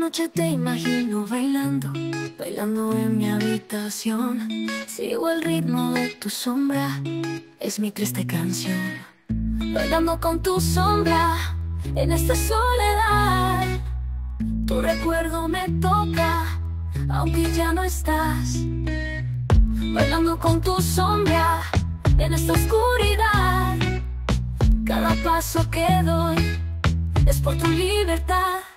noche te imagino bailando, bailando en mi habitación. Sigo el ritmo de tu sombra, es mi triste canción. Bailando con tu sombra en esta soledad. Tu recuerdo me toca, aunque ya no estás. Bailando con tu sombra en esta oscuridad. Cada paso que doy es por tu libertad.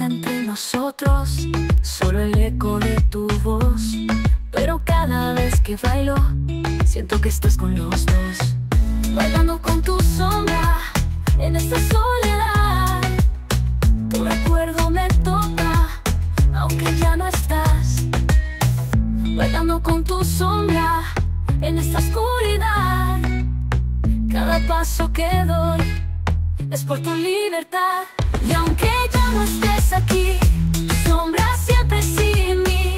Entre nosotros, solo el eco de tu voz. Pero cada vez que bailo, siento que estás con los dos. Bailando con tu sombra en esta soledad. Tu recuerdo me toca, aunque ya no estás. Bailando con tu sombra en esta oscuridad. Cada paso que doy es por tu libertad. Y aunque ya no estés aquí, tu sombra siempre sigue en mí.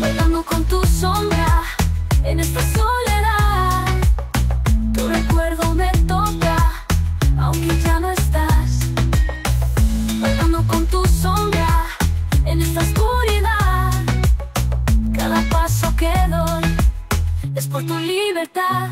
Bailando con tu sombra en esta soledad. Tu recuerdo me toca, aunque ya no estás. Bailando con tu sombra en esta oscuridad. Cada paso que doy es por tu libertad.